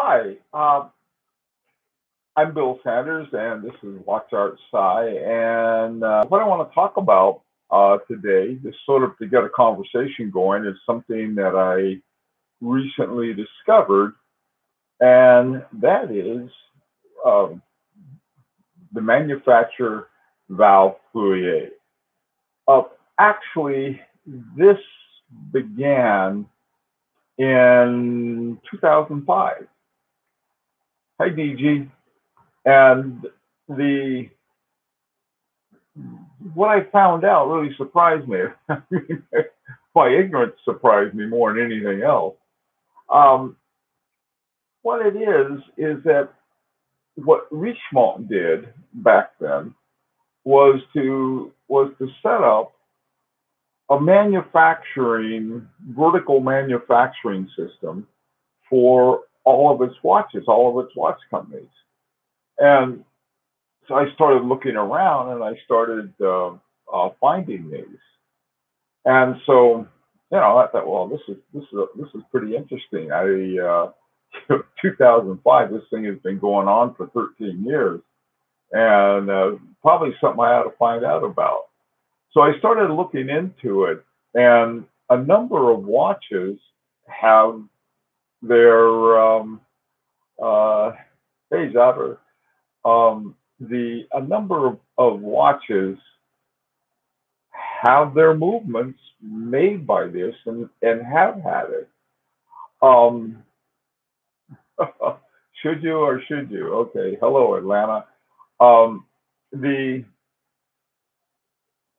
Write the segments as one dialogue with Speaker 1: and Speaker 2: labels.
Speaker 1: Hi, um, I'm Bill Sanders, and this is Watch Art Sci. And uh, what I want to talk about uh, today, just sort of to get a conversation going, is something that I recently discovered, and that is um, the manufacturer Val Fleurier. Uh, actually, this began in 2005. Hi, DG. And the what I found out really surprised me. My ignorance surprised me more than anything else. Um, what it is is that what Richemont did back then was to was to set up a manufacturing vertical manufacturing system for all of its watches, all of its watch companies. And so I started looking around and I started uh, uh, finding these. And so, you know, I thought, well, this is this is this is pretty interesting. I uh, 2005, this thing has been going on for 13 years, and uh, probably something I ought to find out about. So I started looking into it, and a number of watches have their um, uh, hey Zabber, um, the a number of, of watches have their movements made by this and, and have had it. Um, should you or should you? Okay. Hello, Atlanta. Um, the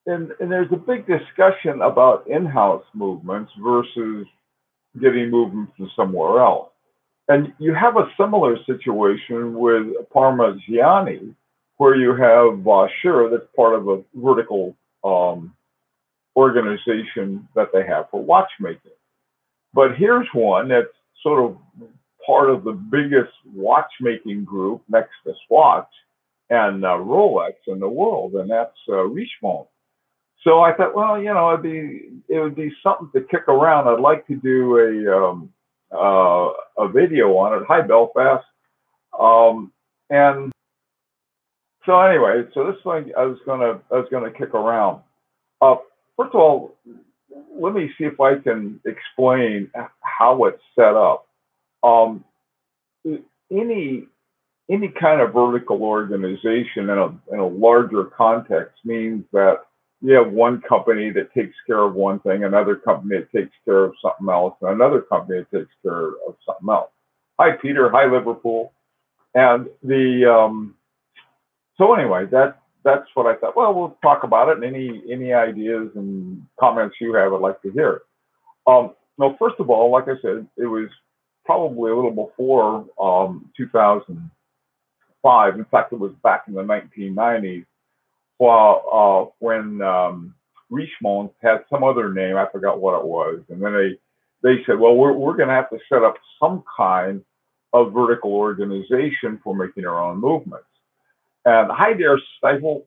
Speaker 1: and, and there's a big discussion about in-house movements versus getting movement from somewhere else. And you have a similar situation with Parmigiani, where you have Vaucher that's part of a vertical um, organization that they have for watchmaking. But here's one that's sort of part of the biggest watchmaking group next to Swatch and uh, Rolex in the world, and that's uh, Richemont. So I thought, well, you know, it'd be it would be something to kick around. I'd like to do a um, uh, a video on it. Hi, Belfast. Um, and so anyway, so this thing I was gonna I was gonna kick around. Uh, first of all, let me see if I can explain how it's set up. Um, any any kind of vertical organization in a in a larger context means that you have one company that takes care of one thing, another company that takes care of something else, and another company that takes care of something else. Hi, Peter. Hi, Liverpool. And the um, so anyway, that that's what I thought. Well, we'll talk about it, and any any ideas and comments you have, I'd like to hear. Um, no, first of all, like I said, it was probably a little before um, 2005. In fact, it was back in the 1990s well, uh, when um, Richemont had some other name, I forgot what it was, and then they they said, well, we're we're going to have to set up some kind of vertical organization for making our own movements. And hi there, Stifle.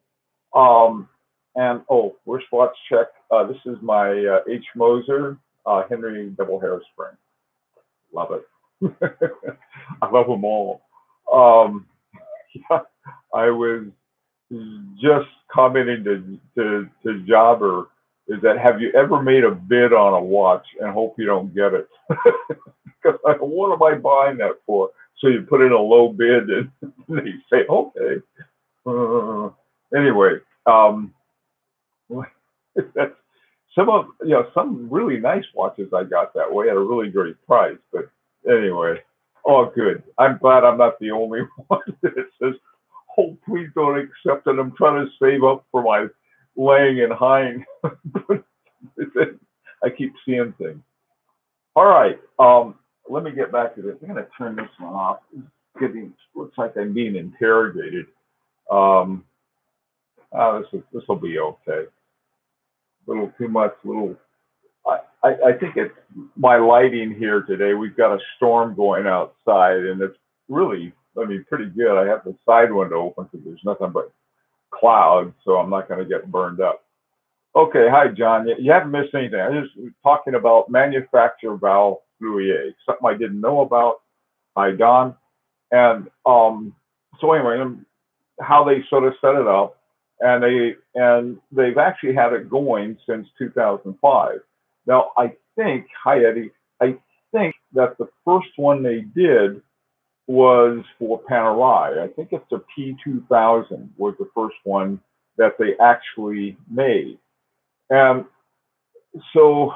Speaker 1: Um, and oh, where's Spots Check? Uh, this is my uh, H. Moser uh, Henry Double Hairspring. Love it. I love them all. Um, yeah, I was just commenting to, to, to Jobber is that have you ever made a bid on a watch and hope you don't get it? because what am I buying that for? So you put in a low bid and they say, okay. Uh, anyway, um, some of you know some really nice watches I got that way at a really great price. But anyway, all good. I'm glad I'm not the only one that says oh, please don't accept it. I'm trying to save up for my Lang and Heyne. I keep seeing things. All right. Um, let me get back to this. I'm going to turn this one off. It's getting looks like I'm being interrogated. Um, oh, this is this will be okay. A little too much. Little. I, I, I think it's my lighting here today. We've got a storm going outside, and it's really I mean, pretty good. I have the side window open because there's nothing but clouds, so I'm not going to get burned up. Okay, hi, John. You, haven't missed anything. I just was talking about manufacturer Val Fleurier, something I didn't know about. Hi, Don. And um, so anyway, um, how they sort of set it up, and they and they've actually had it going since 2005. Now I think, hi Eddie, I think that the first one they did was for Panerai. I think it's the P2000 was the first one that they actually made. And so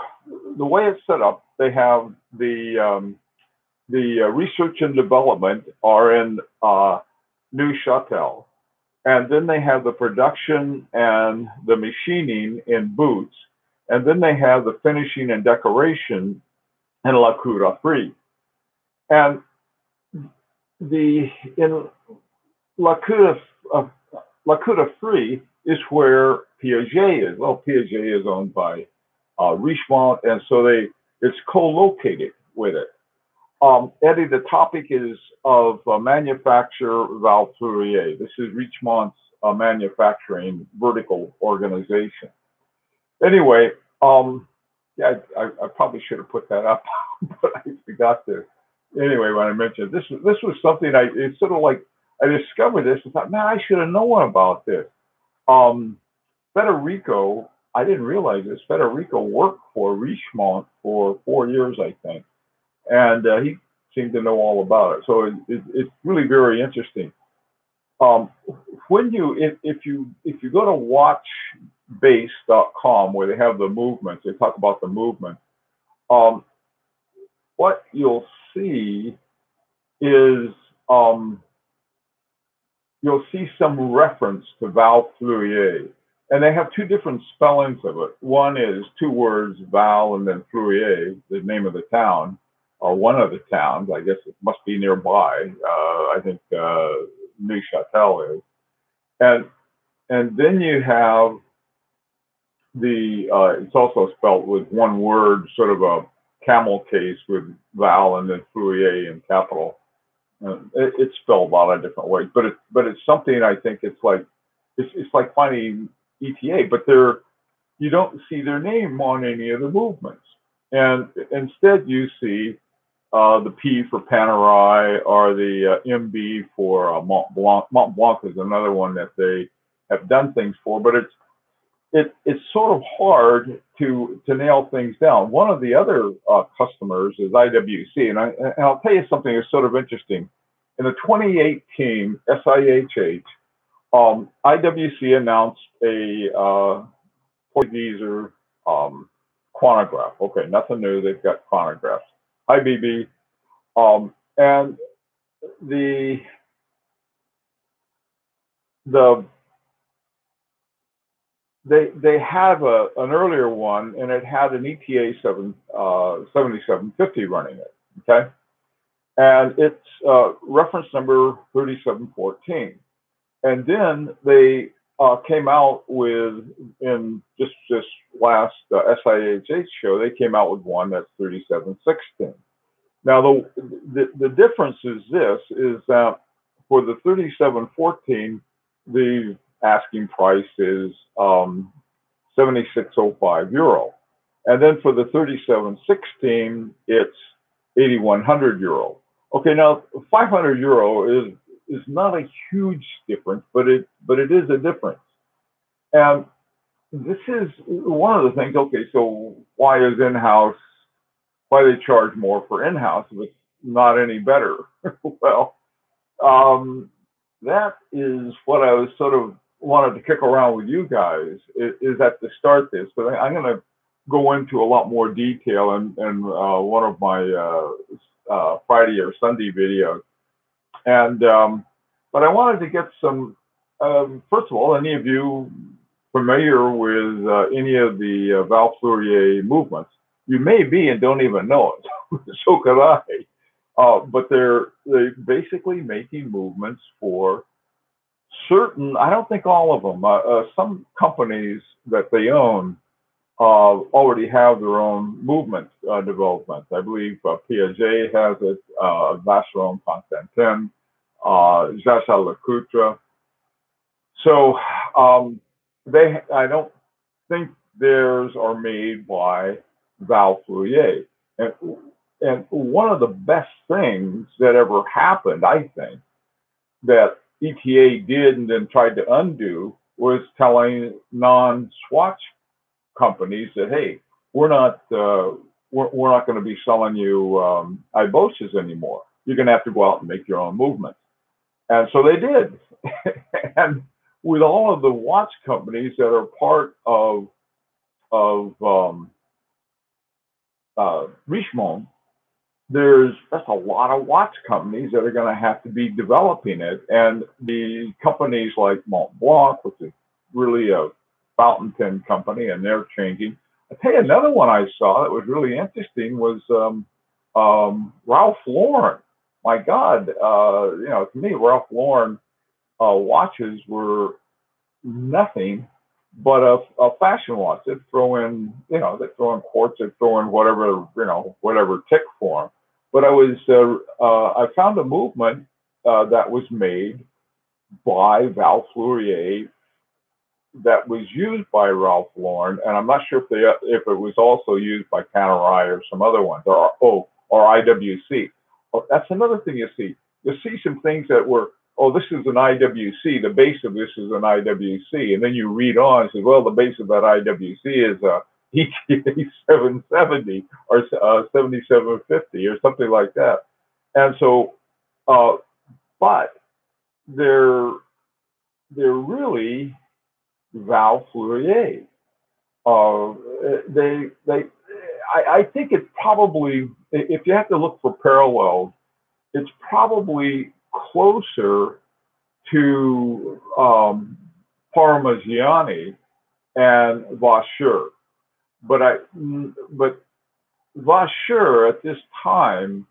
Speaker 1: the way it's set up, they have the um, the uh, research and development are in uh, Neuchâtel, and then they have the production and the machining in Buttes, and then they have the finishing and decoration in La Cour Free. And the in La uh, Free is where Piaget is. Well, Piaget is owned by uh, Richemont, and so they it's co-located with it. Um, Eddie, the topic is of uh, manufacturer ValFleurier. This is Richemont's uh, manufacturing vertical organization. Anyway, um, yeah, I, I, probably should have put that up, but I forgot to. Anyway, when I mentioned this, this was something I it's sort of like I discovered this and thought, man, I should have known about this. Um, Federico, I didn't realize this. Federico worked for Richemont for four years, I think, and uh, he seemed to know all about it. So it, it, it's really very interesting. Um, when you if, if you if you go to watchbase.com where they have the movements, they talk about the movement. Um, what you'll see is um, you'll see some reference to Val Fleurier. And they have two different spellings of it. One is two words, Val and then Fleurier, the name of the town, or one of the towns. I guess it must be nearby. Uh, I think uh, Neuchâtel is. And and then you have the, uh, it's also spelled with one word, sort of a camel case with Val and then Fleurier in capital. Uh, it, it's spelled a lot of different ways, but it's but it's something I think it's like it's it's like finding ETA, but they're you don't see their name on any of the movements, and instead you see uh, the P for Panerai or the uh, MB for uh, Montblanc. Mont Blanc is another one that they have done things for, but it's it, it's sort of hard to to nail things down. One of the other uh, customers is IWC, and, I, and I'll tell you something that's sort of interesting. In the 2018 SIHH, um, IWC announced a uh, Polyvisor um, chronograph. Okay, nothing new. They've got chronographs. IBB, um, and the the they they have a an earlier one and it had an ETA 7 uh, 7750 running it. Okay, and it's uh, reference number 3714. And then they uh, came out with in just this last uh, SIHH show, they came out with one that's 3716. Now the, the the difference is this is that for the 3714, the asking price is um, 7605 euro. And then for the 3716, it's 8100 euro. Okay, now 500 euro is is not a huge difference, but it but it is a difference. And this is one of the things. Okay, so why is in-house? Why they charge more for in-house if it's not any better? well, um, that is what I was sort of wanted to kick around with you guys is, is that to start this, but I, am going to go into a lot more detail in, in uh, one of my uh, uh, Friday or Sunday videos. And um, but I wanted to get some. Um, first of all, any of you familiar with uh, any of the uh, Val Fleurier movements? You may be and don't even know it. so could I. Uh, but they're they're basically making movements for certain, I don't think all of them, uh, uh, some companies that they own uh, already have their own movement uh, development. I believe uh, Piaget has it, uh, Vacheron Constantin, uh, Jaeger LeCoultre. So um, they, I don't think theirs are made by Val Fleurier. And and one of the best things that ever happened, I think, that ETA did and then tried to undo was telling non-Swatch companies that, hey, we're not uh, we're, we're not going to be selling you um, anymore. You're going to have to go out and make your own movements. And so they did. and with all of the watch companies that are part of of um, uh, Richemont, there's that's a lot of watch companies that are going to have to be developing it, and the companies like Montblanc, which is really a fountain pen company, and they're changing. I tell you, another one I saw that was really interesting was um, um, Ralph Lauren. My God, uh, you know, to me, Ralph Lauren uh, watches were nothing but a, a fashion watch. They throw in, you know, they throw in quartz, they throw in whatever, you know, whatever tick form. But I was, uh, uh, I found a movement uh, that was made by Val Fleurier that was used by Ralph Lauren, and I'm not sure if they if it was also used by Panerai or some other ones, or oh, or IWC. Oh, that's another thing you see. You see some things that were oh, this is an IWC, the base of this is an IWC. And then you read on and say, well, the base of that IWC is a ETA 770 or uh, 7750 or something like that. And so, uh, but they're, they're really Val Fleurier. Uh, they, they, I, I think it's probably, if you have to look for parallels, it's probably closer to um, Parmigiani and Vaucher. But I, but Vaucher at this time,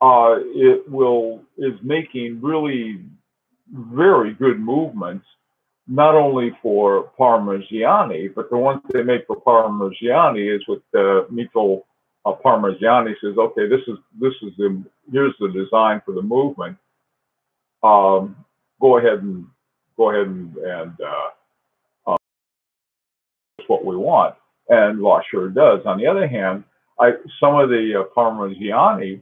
Speaker 1: uh, it will is making really very good movements, not only for Parmigiani, but the ones they make for Parmigiani is with the Mito uh, Parmigiani says, okay, this is this is the here's the design for the movement. Um, go ahead and go ahead and, and uh, uh, what we want, and sure does. On the other hand, I some of the uh, Parmigiani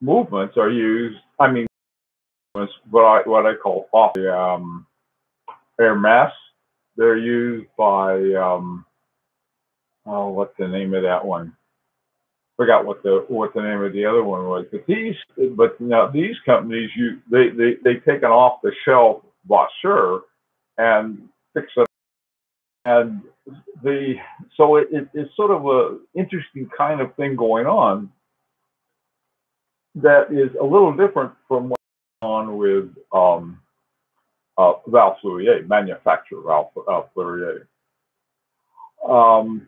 Speaker 1: movements are used. I mean, what I what I call off the um, Hermes. They're used by um, oh, what's the name of that one? forgot what the what the name of the other one was. But these, but now these companies, you they they they take an off the shelf Vaucher and fix it. And the so it, it, it's sort of a interesting kind of thing going on that is a little different from what's on with um, uh, Val Fleurier, manufacturer Val, Val Fleurier. Um,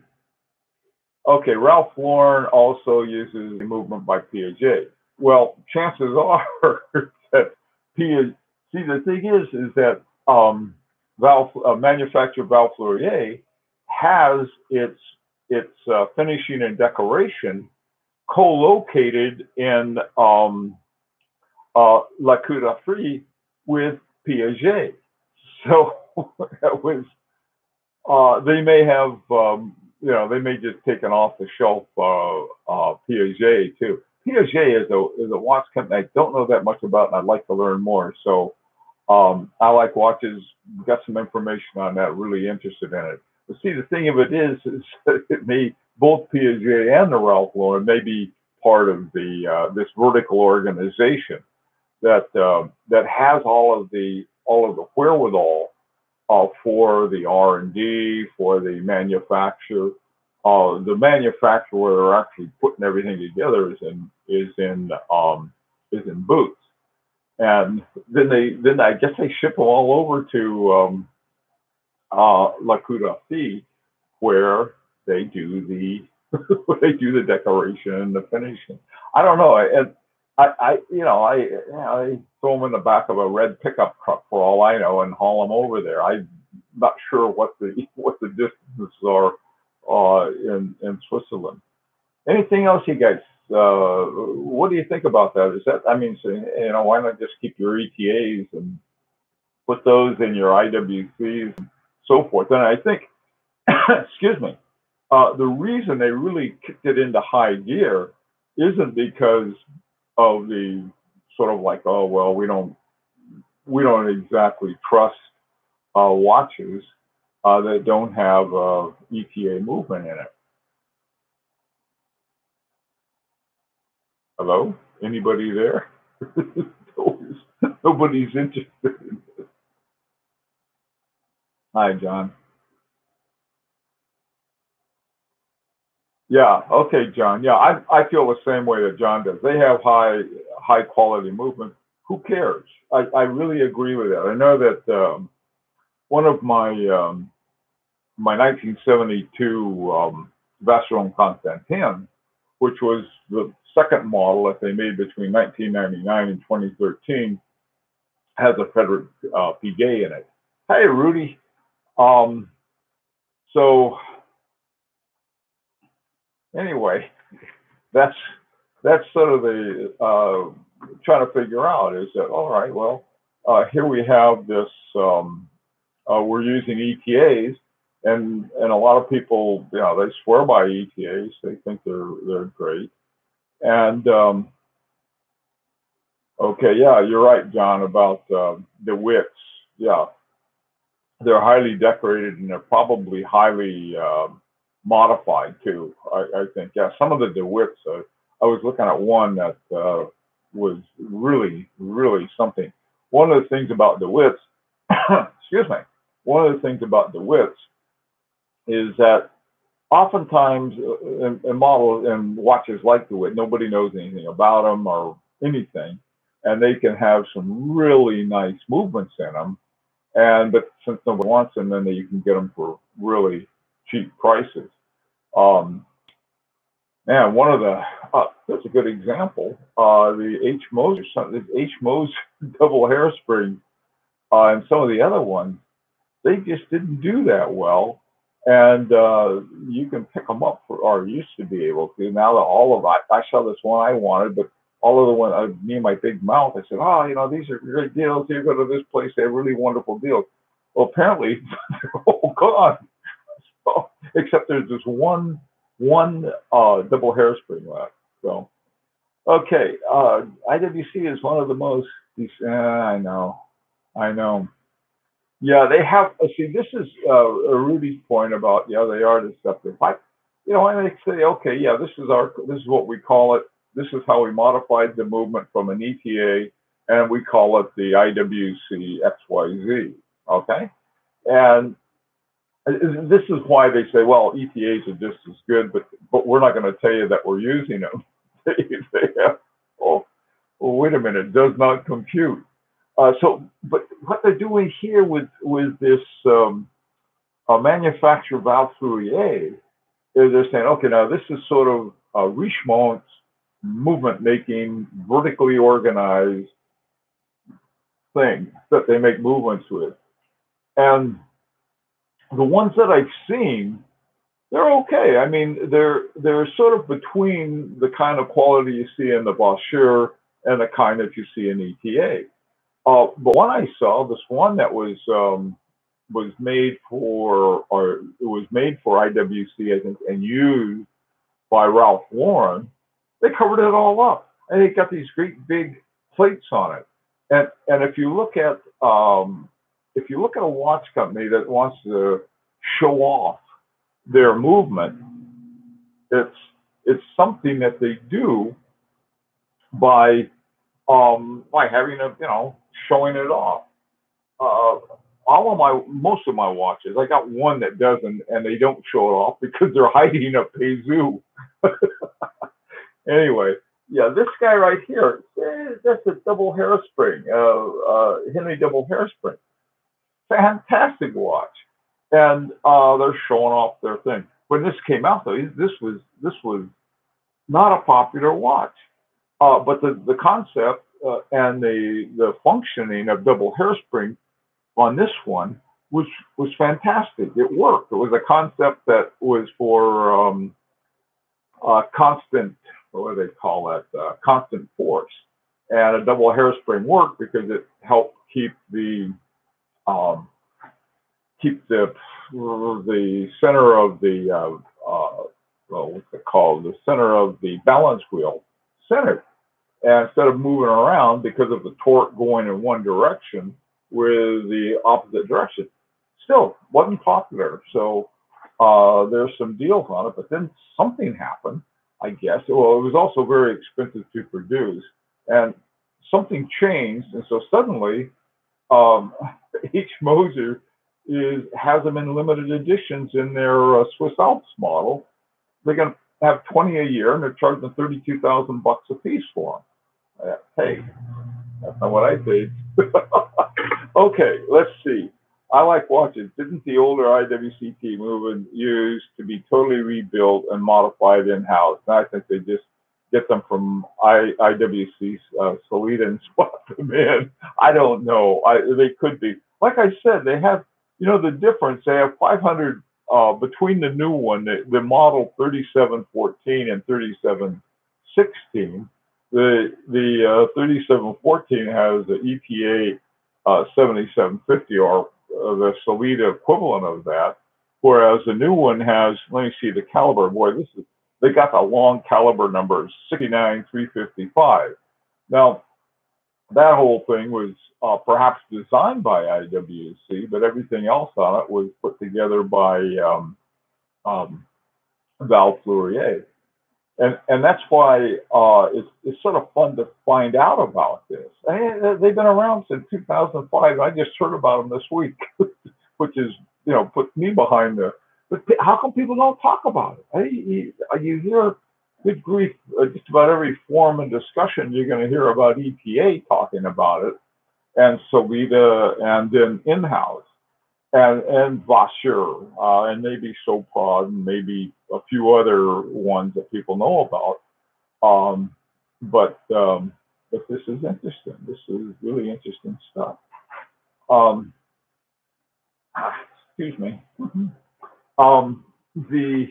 Speaker 1: Okay, Ralph Lauren also uses a movement by Piaget. Well, chances are that Piaget. See, the thing is, is that um, Val, uh, manufacturer Val Fleurier has its its uh, finishing and decoration co-located in um, uh, La Coudafri with Piaget. So that was uh, they may have um, you know, they may just take an off the shelf uh, uh, Piaget too. Piaget is a is a watch company I don't know that much about, and I'd like to learn more. So um, I like watches. Got some information on that. Really interested in it. See, the thing of it is, is it may both Piaget and the Ralph Lauren may be part of the uh, this vertical organization that uh, that has all of the all of the wherewithal uh, for the R&D, for the manufacture. Uh, the manufacturer where they're actually putting everything together is in is in um, is in Buttes, and then they then I guess they ship them all over to um, uh, La Coudafri, where they do the they do the decoration and the finishing. I don't know, I, I you know, I, I throw them in the back of a red pickup truck for all I know and haul them over there. I'm not sure what the what the distances are uh, in in Switzerland. Anything else, you guys? Uh, what do you think about that? Is that I mean, so, you know, why not just keep your ETAs and put those in your IWCs so forth? And I think, excuse me, uh, the reason they really kicked it into high gear isn't because of the sort of like, oh well, we don't we don't exactly trust uh, watches uh, that don't have uh, ETA movement in it. Hello, anybody there? Nobody's interested in. Hi, John. Yeah, okay, John. Yeah, I, I feel the same way that John does. They have high high quality movement. Who cares? I, I really agree with that. I know that um, one of my um, my 1972 um, Vacheron Constantin, which was the second model that they made between 1999 and 2013, has a Frederick uh, Piguet in it. Hey, Rudy. Um, so anyway, that's that's sort of the uh, trying to figure out is that all right? Well, uh, here we have this. Um, uh, we're using ETAs, and and a lot of people, you know, they swear by ETAs. They think they're they're great, and um, okay, yeah, you're right, John, about uh, DeWitts. Yeah, they're highly decorated and they're probably highly um, modified too. I, I, think, yeah, some of the DeWitts. Uh, I was looking at one that uh, was really, really something. One of the things about DeWitts, excuse me, one of the things about DeWitts is that oftentimes uh, in, in models and watches like DeWitt, nobody knows anything about them or anything, and they can have some really nice movements in them. And but since nobody wants them, then you can get them for really cheap prices. Um, man, one of the uh, that's a good example. Uh, the H Moser, the H Moser double hairspring, uh, and some of the other ones, they just didn't do that well. And uh, you can pick them up for, or used to be able to. Now that all of I, I saw this one I wanted, but all of the one, uh, me and my big mouth, I said, oh, you know, these are great deals. You go to this place, they have really wonderful deals. Well, apparently they're all gone. So, except there's this one one uh, double hairspring left. So, okay, uh, IWC is one of the most. Uh, I know, I know. Yeah, they have. Uh, see, this is uh, Rudy's point about yeah, they are deceptive. I, you know, and they say, okay, yeah, this is our, this is what we call it. This is how we modified the movement from an ETA, and we call it the IWC XYZ. Okay, and this is why they say, well, ETAs are just as good, but but we're not going to tell you that we're using them. oh, well, wait a minute, does not compute. Uh, so, but what they're doing here with with this um, uh, manufacturer Val Fleurier is they're saying, okay, now this is sort of a Richemont's movement making, vertically organized thing that they make movements with, and the ones that I've seen, they're okay. I mean, they're they're sort of between the kind of quality you see in the Vaucher and the kind that you see in ETA. Uh, but one I saw, this one that was um, was made for, or it was made for IWC, I think, and used by Ralph Lauren. They covered it all up, and they got these great big plates on it. And and if you look at um, if you look at a watch company that wants to show off their movement, it's it's something that they do by um, by having a you know showing it off. Uh, all of my most of my watches, I got one that doesn't, and they don't show it off because they're hiding a Peseux. anyway, yeah, this guy right here, eh, that's a double hairspring, uh, uh, Henry double hairspring fantastic watch, and uh, they're showing off their thing. When this came out, though, this was this was not a popular watch, uh, but the the concept uh, and the the functioning of double hairspring on this one was was fantastic. It worked. It was a concept that was for um, uh, constant what do they call it, uh, constant force, and a double hairspring worked because it helped keep the um, keep the the center of the uh, uh, well, what's it called? The center of the balance wheel centered. And instead of moving around because of the torque going in one direction with the opposite direction, still wasn't popular. So uh, there's some deals on it, but then something happened, I guess. Well, it was also very expensive to produce, and something changed, and so suddenly um, H. Moser is has them in limited editions in their uh, Swiss Alps model. They're going to have 20 a year, and they're charging 32,000 bucks a piece for them. Uh, hey, that's not what I paid. okay, let's see. I like watches. Didn't the older IWCT movement used to be totally rebuilt and modified in-house? And I think they just get them from I, IWC uh, Sellita and swap them in. I don't know. I, they could be. Like I said, they have, you know, the difference. They have 500 uh, between the new one, the, the model 3714 and 3716. The the uh, 3714 has the ETA uh, 7750 or the Sellita equivalent of that, whereas the new one has, let me see, the caliber. Boy, this is, they got the long caliber numbers, 69 355. Now, that whole thing was uh, perhaps designed by IWC, but everything else on it was put together by um, um, Val Fleurier. And, and that's why uh, it's, it's sort of fun to find out about this. they've been around since 2005. I just heard about them this week, which is, you know, put me behind the. But how come people don't talk about it? Hey, you, you hear, good grief, uh, just about every forum and discussion you're going to hear about ETA talking about it, and Sellita, and then in-house and and uh, and maybe Soprod, and maybe a few other ones that people know about. Um, but um, but this is interesting. This is really interesting stuff. Um, excuse me. Um, the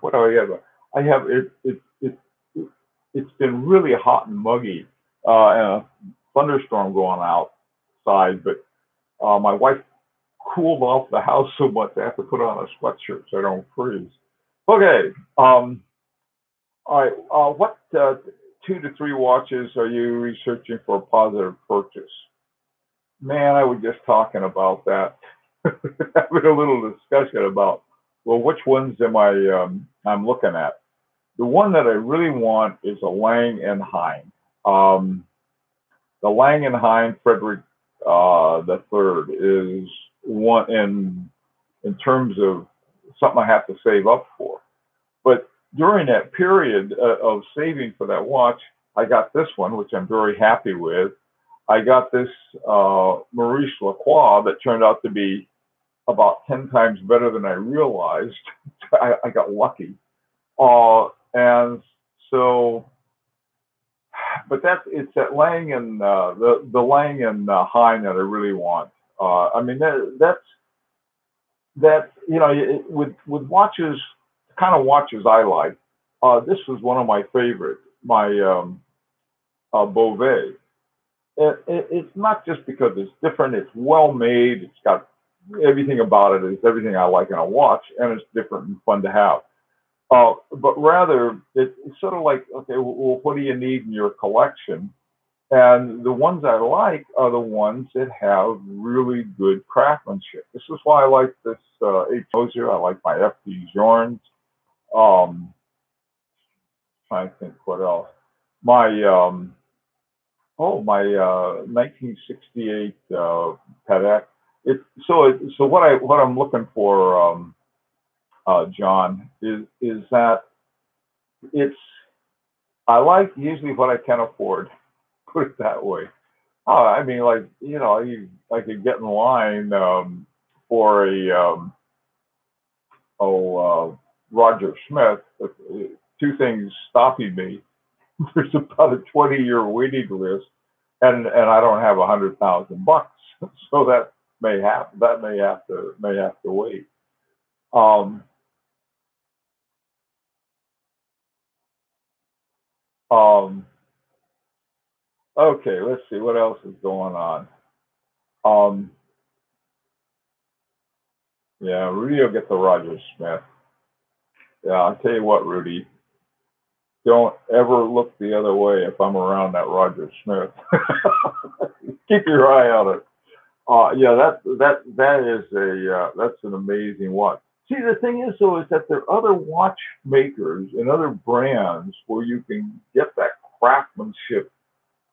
Speaker 1: what do I have? I have it. It it, it it's been really hot and muggy, uh, and a thunderstorm going outside. But uh, my wife cooled off the house so much I have to put on a sweatshirt so I don't freeze. Okay. Um, all right. Uh, what uh, two to three watches are you researching for a positive purchase? Man, I was just talking about that, having a little discussion about well, which ones am I um, I'm looking at? The one that I really want is a Lang and Heyne. Um, the Lang and Heyne Frederick uh, the third is one in in terms of something I have to save up for. But during that period uh, of saving for that watch, I got this one, which I'm very happy with. I got this uh, Maurice Lacroix that turned out to be about 10 times better than I realized. I, I, got lucky. Uh, and so, but that's, it's that Lang and, uh, the, the Lang and uh, Heyne that I really want. Uh, I mean, that, that's that you know it, with with watches, kind of watches I like. Uh, this was one of my favorites, my um, uh, Bovet. It, it, it's not just because it's different; it's well made. It's got everything about it is everything I like in a watch, and it's different and fun to have. Uh, but rather, it, it's sort of like, okay, well, what do you need in your collection? And the ones I like are the ones that have really good craftsmanship. This is why I like this uh. Moser. I like my FP Journes. Um, to think what else. My um, oh my uh, 1968 uh, Patek. It so it, so what I what I'm looking for, um, uh, John, is is that it's I like usually what I can afford put it that way. Oh, I mean, like you know, you I could get in line um, for a um, oh uh, Roger Smith. But, uh, two things stopping me. There's about a 20 year waiting list, and and I don't have a hundred thousand bucks, so that may have that may have to may have to wait. Um, um, Okay, let's see what else is going on. Um, yeah, Rudy will get the Roger Smith. Yeah, I'll tell you what, Rudy. don't ever look the other way if I'm around that Roger Smith. Keep your eye on it. Uh, yeah, that that that is a uh, that's an amazing watch. See, the thing is though, is that there are other watch makers and other brands where you can get that craftsmanship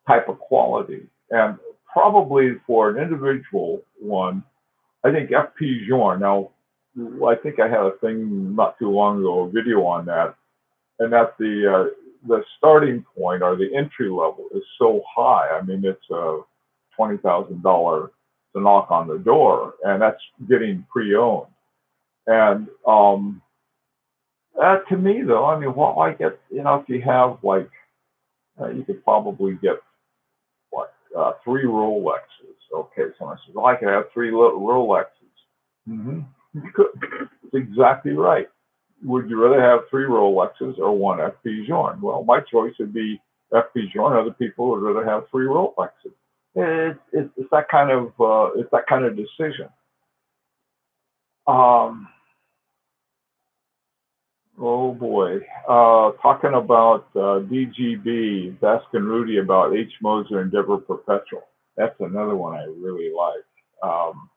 Speaker 1: type of quality, and probably for an individual one, I think FP Journe. Now, I think I had a thing not too long ago, a video on that, and that the uh, the starting point or the entry level is so high. I mean, it's a twenty thousand dollar to knock on the door, and that's getting pre-owned. And um, that to me, though, I mean, what I get, you know, if you have like, uh, you could probably get uh, three Rolexes. Okay, someone says, well, I could have three Rolexes. Mm-hmm. You could. It's exactly right. Would you rather have three Rolexes or one FP Journe? Well, my choice would be FP Journe. Other people would rather have three Rolexes. It, it, it's that kind of uh, it's that kind of decision. Um, oh boy, uh, talking about uh, DGB, asking Rudy about H. Moser and Deborah Perpetual. That's another one I really like. Um,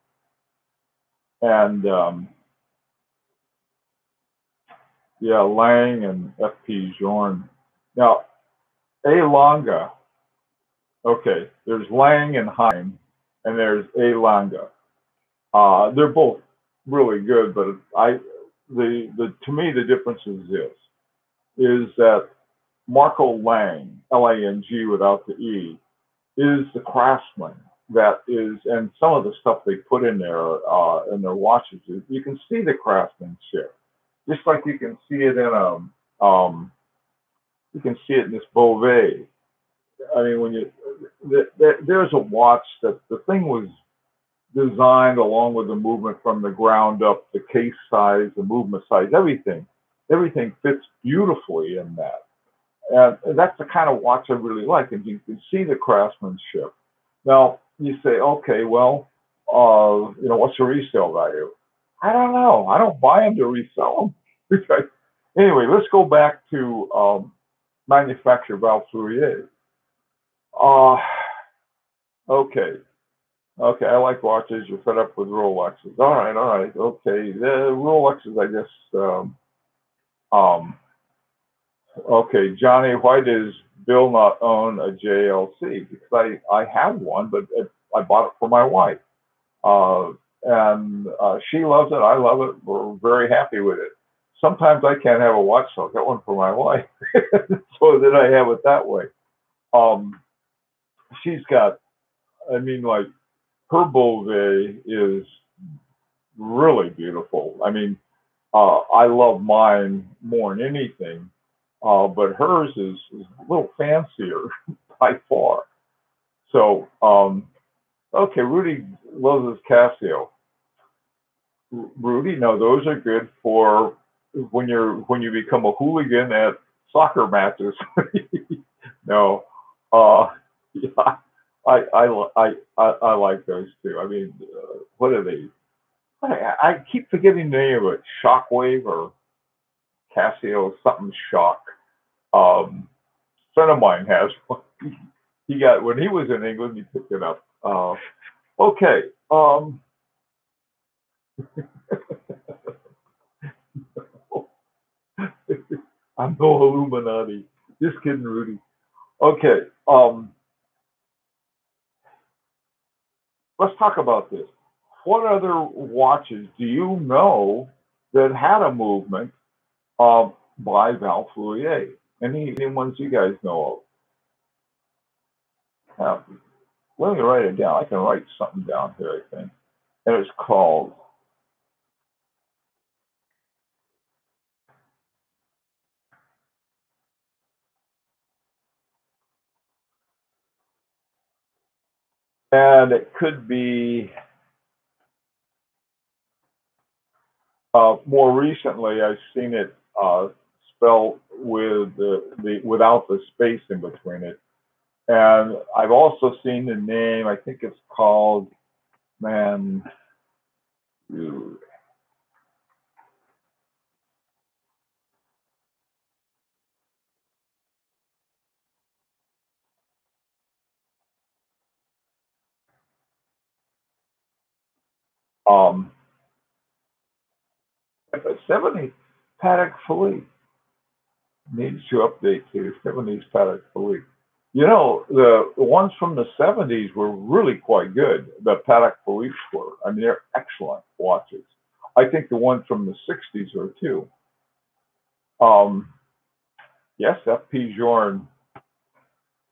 Speaker 1: and um, yeah, Lang and F.P. Journe. Now, A. Lange Okay, there's Lang and Heyne, and there's A. Lange. Uh, they're both really good, but I, the the to me the difference is this, is that Marco Lang, L-A-N-G without the E, is the craftsman that is, and some of the stuff they put in there uh, in their watches, you can see the craftsmanship, just like you can see it in a, um, you can see it in this Bovet. I mean, when you there's a watch that the thing was designed along with the movement from the ground up, the case size, the movement size, everything, everything fits beautifully in that. And that's the kind of watch I really like, and you can see the craftsmanship. Now you say, okay, well, uh, you know, what's the resale value? I don't know. I don't buy them to resell them. anyway, let's go back to um, manufacturer Val Fleurier. Uh, okay. Okay, I like watches. You're fed up with Rolexes. All right, all right. Okay, the Rolexes, I guess. Um, um, okay, Johnny, why does Bill not own a JLC? Because I, I have one, but it, I bought it for my wife. Uh, and uh, she loves it. I love it. We're very happy with it. Sometimes I can't have a watch, so I got one for my wife. so that I have it that way. Um, she's got, I mean, like her Bovet is really beautiful. I mean, uh, I love mine more than anything, uh, but hers is, is a little fancier by far. So, um, okay, Rudy loves his Casio. Rudy, no, those are good for when you're when you become a hooligan at soccer matches. no, uh, yeah, I, I, I, I, like those too. I mean, uh, what are they? I, I keep forgetting the name of it. Shockwave or Casio something Shock. Um, friend of mine has one. He got when he was in England. He picked it up. Uh, okay. Um, I'm no Illuminati. Just kidding, Rudy. Okay. Um, let's talk about this. What other watches do you know that had a movement by Val? Any, any ones you guys know of? Let me write it down. I can write something down here, I think. And it's called and it could be uh, more recently. I've seen it uh, spelled with the, the without the space in between it, and I've also seen the name. I think it's called man. Um, 70 Patek Philippe needs to update to 70s Patek Philippe. You know, the, ones from the 70s were really quite good. The Patek Philippe were. I mean, they're excellent watches. I think the ones from the 60s are too. Um, yes, FP Journe.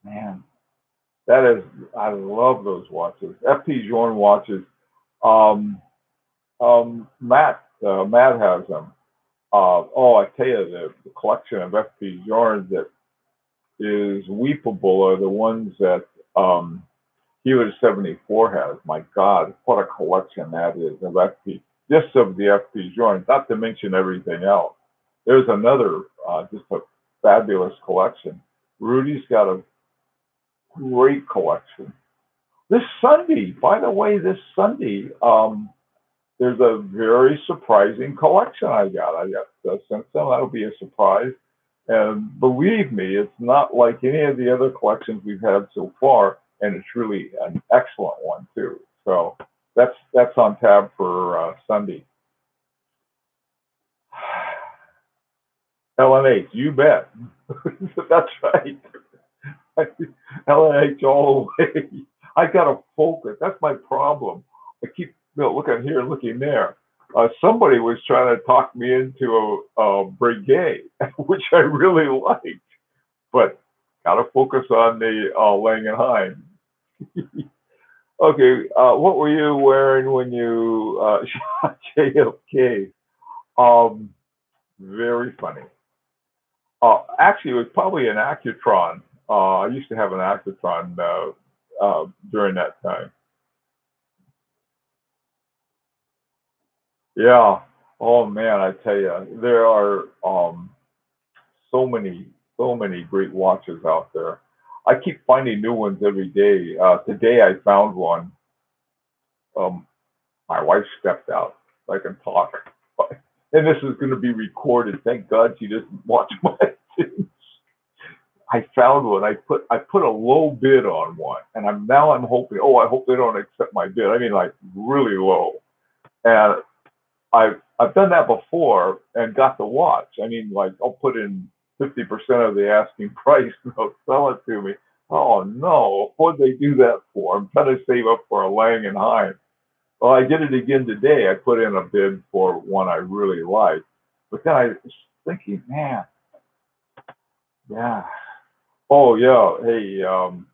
Speaker 1: Man, that is, I love those watches. FP Journe watches. Um, um, Matt, uh, Matt has them. Uh, oh, I tell you, the, the collection of FP Journes that is weepable are the ones that um, Hewlett 74 has. My God, what a collection that is of FP, just of the FP Journes, not to mention everything else. There's another, uh, just a fabulous collection. Rudy's got a great collection. This Sunday, by the way, this Sunday, um, there's a very surprising collection I got. I got uh, sent some. That'll be a surprise. And believe me, it's not like any of the other collections we've had so far, and it's really an excellent one too. So that's that's on tab for uh, Sunday. LNH, you bet. that's right. LNH all the way. I got to focus. That's my problem. I keep you know, looking here, looking there. Uh, somebody was trying to talk me into a, a Breguet, which I really liked, but got to focus on the uh, Lang and Heyne. okay, uh, what were you wearing when you uh, shot JFK? Um, very funny. Uh, actually, it was probably an Accutron. Uh, I used to have an Accutron uh, uh, during that time. Yeah. Oh man, I tell you, there are um, so many, so many great watches out there. I keep finding new ones every day. Uh, today I found one. Um, my wife stepped out. So I can talk, and this is going to be recorded. Thank God she doesn't watch my things. I found one. I put I put a low bid on one, and I'm now I'm hoping. Oh, I hope they don't accept my bid. I mean, like really low. And I've I've done that before and got the watch. I mean, like I'll put in fifty percent of the asking price and they'll sell it to me. Oh no, what'd they do that for? I'm trying to save up for a Lang and Heyne. Well, I did it again today. I put in a bid for one I really like, but then I was thinking, man, yeah, oh yeah, hey, um,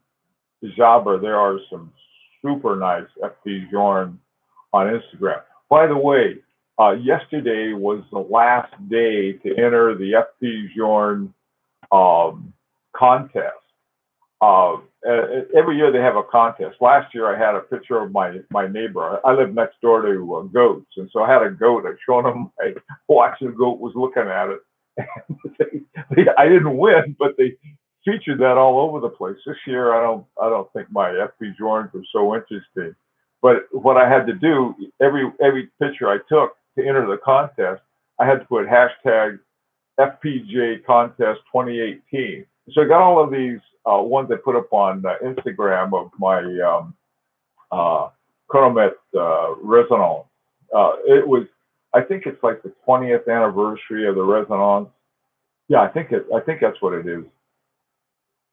Speaker 1: Jabber, there are some super nice FP Journe on Instagram. By the way, uh, yesterday was the last day to enter the FP Journe um, contest. Uh, every year they have a contest. Last year I had a picture of my my neighbor. I live next door to uh, goats, and so I had a goat. I showed him my watch. The goat was looking at it. they, they, I didn't win, but they featured that all over the place. This year I don't I don't think my FP Journes was so interesting. But what I had to do every every picture I took to enter the contest, I had to put hashtag FPJ contest 2018. So I got all of these uh, ones I put up on uh, Instagram of my um, uh, Chronomet uh, Resonance. Uh, it was, I think it's like the 20th anniversary of the Resonance. Yeah, I think it. I think that's what it is,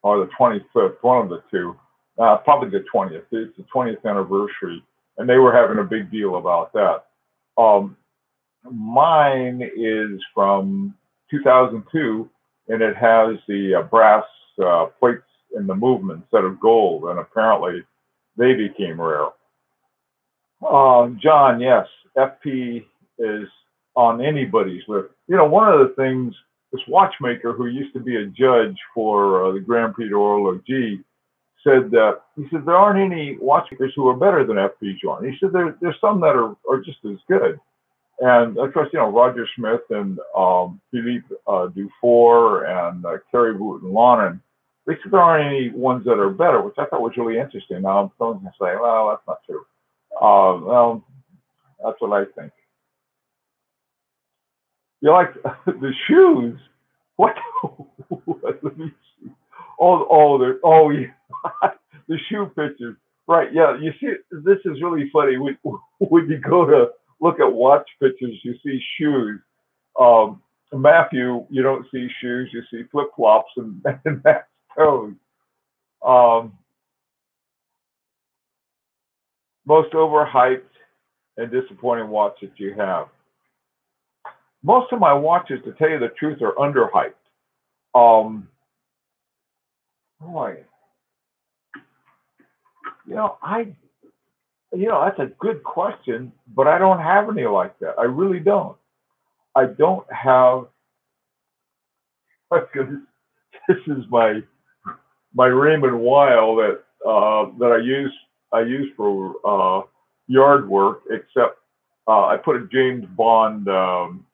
Speaker 1: or the 25th, one of the two. Uh, probably the 20th. It's the 20th anniversary, and they were having a big deal about that. Um, Mine is from 2002, and it has the uh, brass uh, plates in the movement instead of gold, and apparently they became rare. Uh, John, yes, FP is on anybody's list. You know, one of the things this watchmaker who used to be a judge for uh, the Grand Prix d'Horlogerie said that he said there aren't any watchmakers who are better than FP Journe. He said there, there's some that are, are just as good. And of course, you know, Roger Smith and um, Philippe uh, Dufour and uh, Kari Voutilainen, they said there aren't any ones that are better, which I thought was really interesting. Now, someone's going to say, well, that's not true. Uh, well, that's what I think. You like the shoes? What? Let me see. Oh, oh, oh, yeah. the shoe pictures. Right. Yeah. You see, this is really funny. When, when you go to look at watch pictures, you see shoes. Um, Matthew, you don't see shoes. You see flip flops and, and Matt's toes. Um, most overhyped and disappointing watch that you have. Most of my watches, to tell you the truth, are underhyped. Um, boy, you know, I, you know, that's a good question, but I don't have any like that. I really don't. I don't have. This is my my Raymond Weil that uh, that I use I use for uh, yard work, except uh, I put a James Bond um,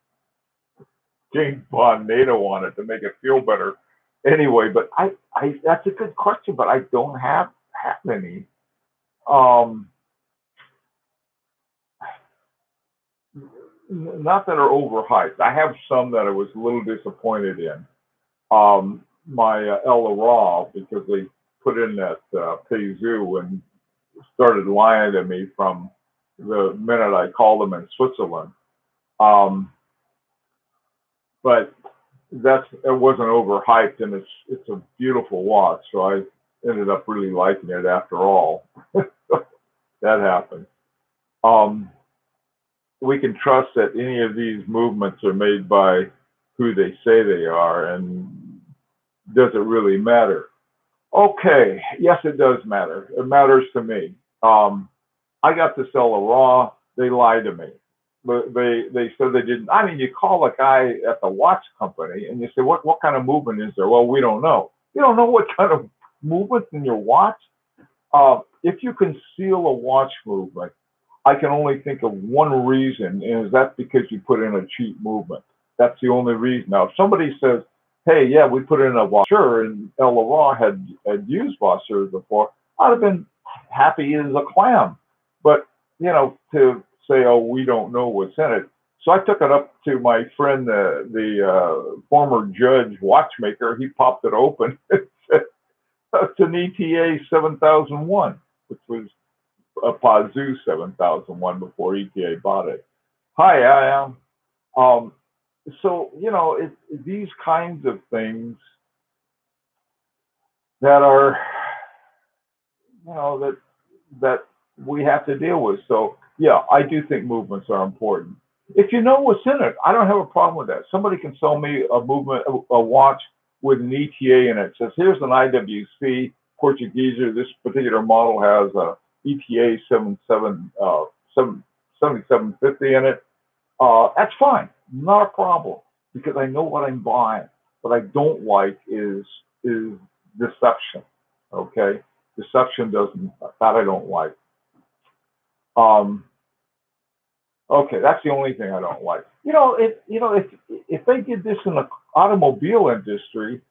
Speaker 1: James Bond NATO on it to make it feel better. Anyway, but I, I that's a good question, but I don't have have any. Um, not that are overhyped. I have some that I was a little disappointed in. Um, my uh, El Ra because they put in that uh, and started lying to me from the minute I called them in Switzerland. Um, but that's it wasn't overhyped and it's it's a beautiful watch. So I ended up really liking it after all. that happened. Um, we can trust that any of these movements are made by who they say they are, and does it really matter? Okay, yes, it does matter. It matters to me. Um, I got to sell a raw. They lied to me. They they said they didn't. I mean, you call a guy at the watch company and you say, what what kind of movement is there? Well, we don't know. You don't know what kind of movement in your watch. Uh, if you conceal a watch movement, I can only think of one reason, and is that because you put in a cheap movement. That's the only reason. Now, if somebody says, "Hey, yeah, we put in a Vaucher," and Ralph Lauren had had used Vauchers before, I'd have been happy as a clam. But you know, to say, "Oh, we don't know what's in it," so I took it up to my friend, the the uh, former judge watchmaker. He popped it open. it's an ETA 7001, which was a Peseux 7001 before ETA bought it. Hi, I am. Um, so you know, it, these kinds of things that are, you know, that that we have to deal with. So yeah, I do think movements are important. If you know what's in it, I don't have a problem with that. Somebody can sell me a movement, a, a watch with an ETA in it. Says here's an IWC Portuguese. This particular model has a ETA 77, uh, 7, 7750 in it. Uh, that's fine, not a problem because I know what I'm buying. What I don't like is is deception. Okay, deception doesn't that I don't like. Um, okay, that's the only thing I don't like. You know, if you know if if they did this in the automobile industry,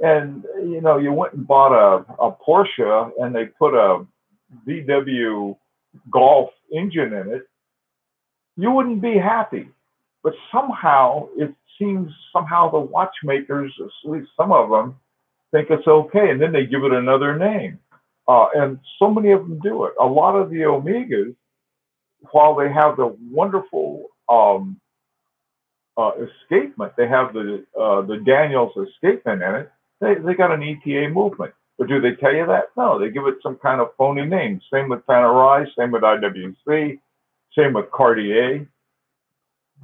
Speaker 1: and you know you went and bought a, a Porsche and they put a VW Golf engine in it, you wouldn't be happy. But somehow it seems somehow the watchmakers, at least some of them, think it's okay, and then they give it another name. Uh, and so many of them do it. A lot of the Omegas, while they have the wonderful um, uh, escapement, they have the uh, the Daniels escapement in it. They they got an ETA movement. But do they tell you that? No, they give it some kind of phony name. Same with Panerai, same with IWC, same with Cartier.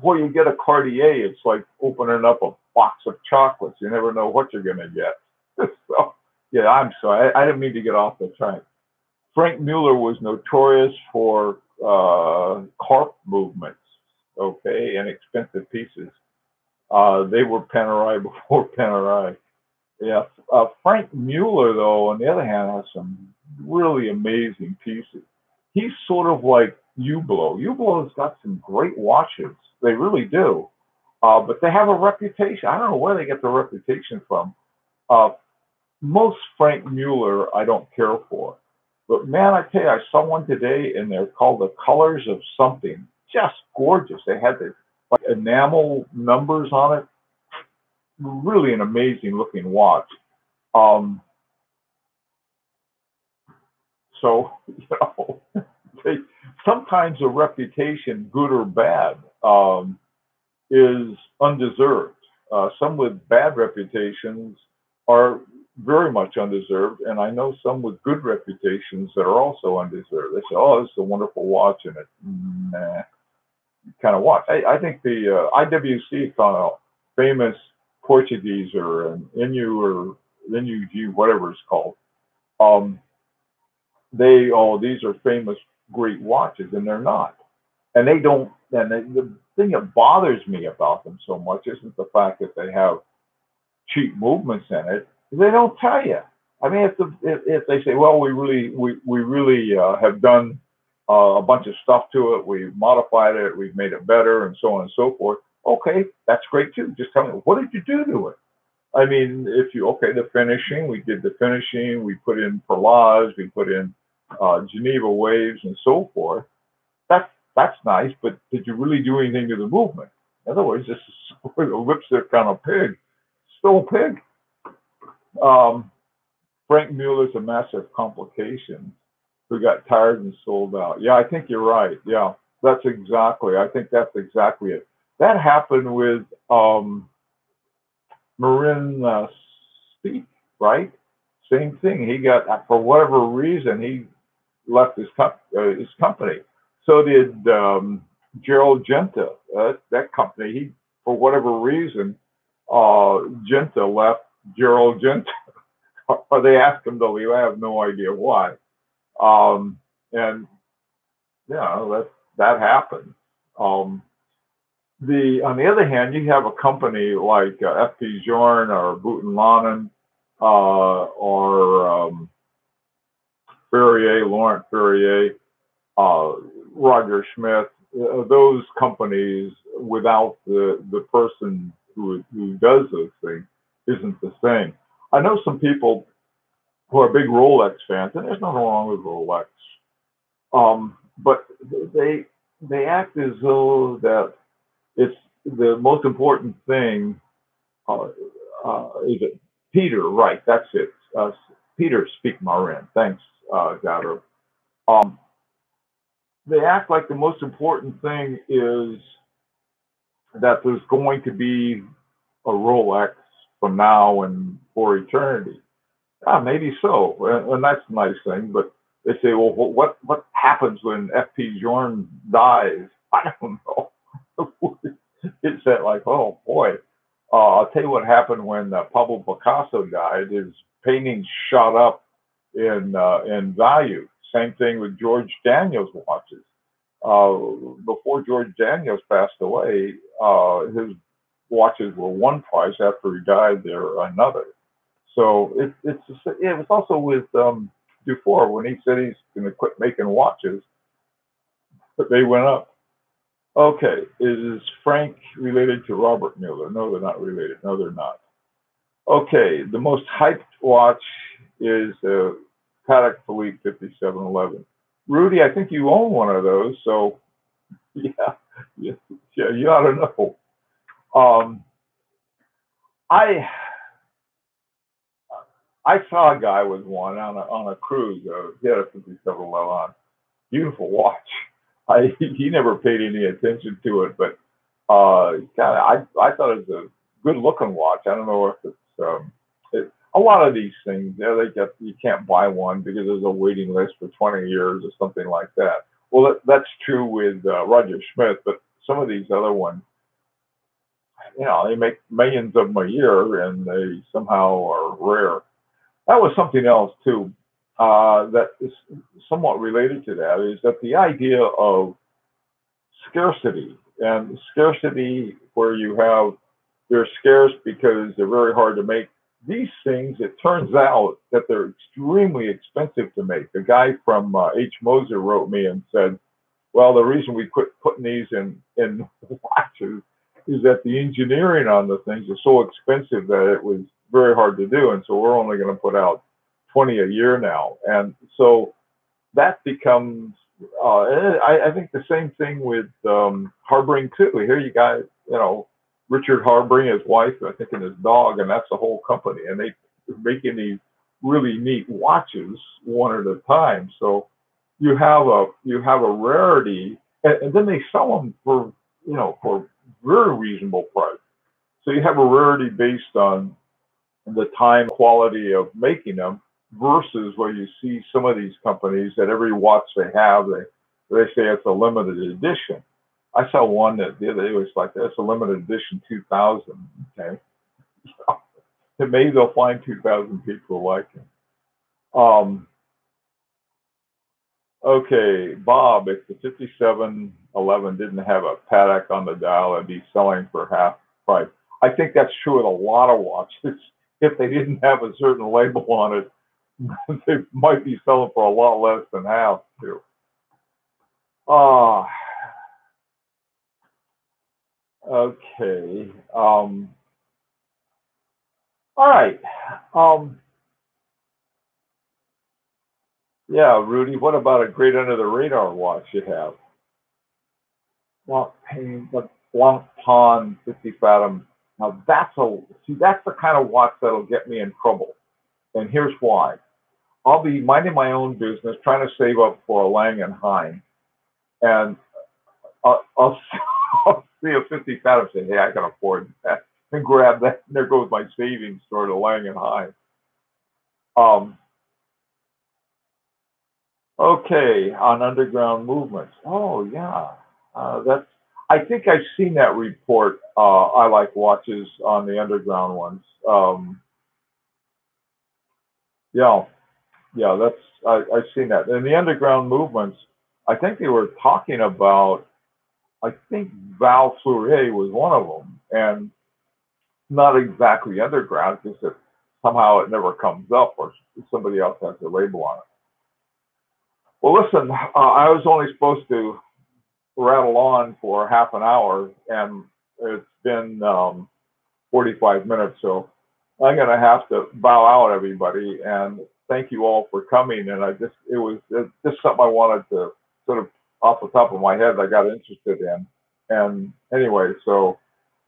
Speaker 1: Boy, you get a Cartier, it's like opening up a box of chocolates. You never know what you're going to get. so, yeah, I'm sorry. I, I, didn't mean to get off the track. Franck Muller was notorious for uh, carp movements, okay, and expensive pieces. Uh, they were Panerai before Panerai. Yeah, uh, Franck Muller, though, on the other hand, has some really amazing pieces. He's sort of like Hublot. Hublot's got some great watches. They really do. Uh, but they have a reputation. I don't know where they get their reputation from. Uh, most Franck Muller, I don't care for. But man, I tell you, I saw one today, and they're called the Colors of Something. Just gorgeous. They had the like enamel numbers on it really an amazing looking watch. Um, So, you know, they, sometimes a reputation, good or bad, um, is undeserved. Uh, some with bad reputations are very much undeserved, and I know some with good reputations that are also undeserved. They say, "Oh, this is a wonderful watch," and it, nah, kind of watch. I, I think the uh, IWC, kind of famous Portuguese or an Inu or NUG, whatever it's called, um, they oh these are famous great watches, and they're not, and they don't. And they, the thing that bothers me about them so much isn't the fact that they have cheap movements in it they don't tell you. I mean, if, the, if, if they say, well, we really we we really uh, have done uh, a bunch of stuff to it, we've modified it, we've made it better, and so on and so forth. Okay, that's great too. Just tell me what did you do to it. I mean, if you okay, the finishing, we did the finishing, we put in perlage, we put in uh, Geneva waves, and so forth. That's that's nice, but did you really do anything to the movement? In other words, this is a lipstick on a pig, still a pig. Um, Franck Muller's a massive complication who got tired and sold out. Yeah, I think you're right. Yeah, that's exactly. I think that's exactly it. That happened with um, Marin uh, Speake, right? Same thing. He got for whatever reason he left his uh, his company. So did um, Gerald Genta. Uh, that company, he for whatever reason, uh, Genta left Gerald Gent, or they asked him to leave. I have no idea why. Um, and know that that happened. Um, the on the other hand, you have a company like uh, FP Journe or and uh, or um, Ferrier, Laurent Ferrier, uh, Roger Smith. Uh, those companies, without the the person who who does those things, isn't the same. I know some people who are big Rolex fans, and there's nothing wrong with Rolex, um, but they they act as though that it's the most important thing. Uh, uh, is it Peter? Right, that's it. Uh, Peter Speake Marin. Thanks, uh, Um, they act like the most important thing is that there's going to be a Rolex from now and for eternity. Ah, maybe so, and, and that's a nice thing. But they say, well, what what happens when FP Journe dies? I don't know. It's that like, oh boy. Uh, I'll tell you what happened when uh, Pablo Picasso died. His paintings shot up in uh, in value. Same thing with George Daniels watches. Uh, before George Daniels passed away, uh, his watches were one price. After he died, they're another. So it, it's it was also with um, Dufour when he said he's going to quit making watches, but they went up. Okay, is Frank related to Robert Mueller? No, they're not related. No, they're not. Okay, the most hyped watch is a Patek Philippe 5711. Rudy, I think you own one of those, so yeah, yeah, yeah you ought to know. Um, I I saw a guy with one on a on a cruise. Uh, he had a 57 on. Beautiful watch. I he never paid any attention to it, but uh, of I I thought it was a good looking watch. I don't know if it's um, it, a lot of these things. Know, they get you can't buy one because there's a waiting list for 20 years or something like that. Well, that, that's true with uh, Roger Smith, but some of these other ones you know, they make millions of them a year and they somehow are rare. That was something else too, uh, that is somewhat related to that is that the idea of scarcity and scarcity where you have, they're scarce because they're very hard to make. These things, it turns out that they're extremely expensive to make. A guy from uh, H. Moser wrote me and said, well, the reason we quit putting these in, in watches is that the engineering on the things is so expensive that it was very hard to do. And so we're only going to put out 20 a year now. And so that becomes, uh, I, I, think the same thing with um, Habring too. Here you got, you know, Richard Habring, his wife, I think, and his dog, and that's the whole company. And they making these really neat watches one at a time. So you have a you have a rarity, and, and then they sell them for you know for very reasonable price. So you have a rarity based on the time quality of making them versus where you see some of these companies that every watch they have, they they say it's a limited edition. I saw one that the other day was like that's a limited edition 2000. Okay, so maybe they'll find 2,000 people like it. Um, okay, Bob, if the 5711 didn't have a Patek on the dial, it'd be selling for half price. I think that's true with a lot of watches. If they didn't have a certain label on it, they might be selling for a lot less than half too. Ah, uh, okay. Um, all right. Um, yeah, Rudy, what about a great under the radar watch you have? Well, the Blancpain 50 Fathom now that's a see that's the kind of watch that'll get me in trouble, and here's why. I'll be minding my own business, trying to save up for a Lang and Heyne, and I'll, I'll, I'll see a 50 Fathom and say, "Hey, I can afford that," and grab that. And there goes my savings toward a Lang and Heyne. Um, okay, on underground movements. Oh yeah, uh, that's I think I've seen that report. Uh, I like watches on the underground ones. Um, yeah, yeah, that's I, I've seen that. In the underground movements, I think they were talking about. I think Val Fleurier was one of them, and not exactly underground, just that somehow it never comes up, or somebody else has a label on it. Well, listen, uh, I was only supposed to rattle on for half an hour, and it's been um, 45 minutes. So I'm going to have to bow out, everybody, and thank you all for coming. And I just, it was just something I wanted to sort of off the top of my head I got interested in. And anyway, so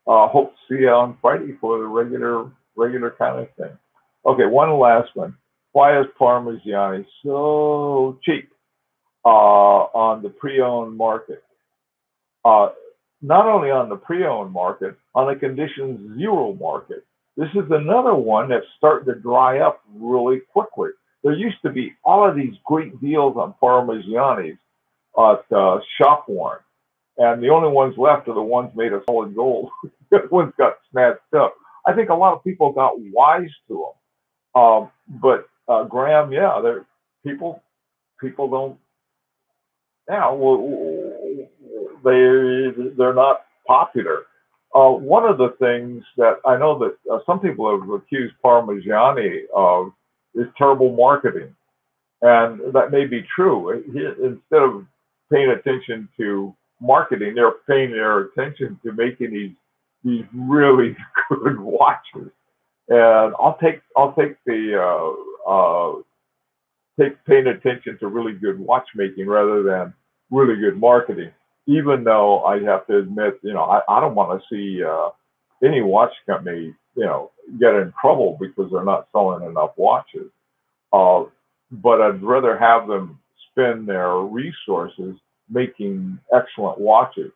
Speaker 1: uh, hope to see you on Friday for the regular, regular kind of thing. Okay, one last one. Why is Parmigiani so cheap uh, on the pre-owned market? uh, not only on the pre-owned market, on the condition zero market. This is another one that's starting to dry up really quickly. There used to be all of these great deals on Parmigianis at uh, shop worn, and the only ones left are the ones made of solid gold. the ones got snatched up. I think a lot of people got wise to them, um, but uh, Graham, yeah, there people people don't. Now, yeah, they they're not popular. Uh, one of the things that I know that uh, some people have accused Parmigiani of is terrible marketing, and that may be true. He, instead of paying attention to marketing, they're paying their attention to making these these really good watches. And I'll take I'll take the uh, uh, take paying attention to really good watchmaking rather than really good marketing even though I have to admit, you know, I, I don't want to see uh, any watch company, you know, get in trouble because they're not selling enough watches. Uh, but I'd rather have them spend their resources making excellent watches.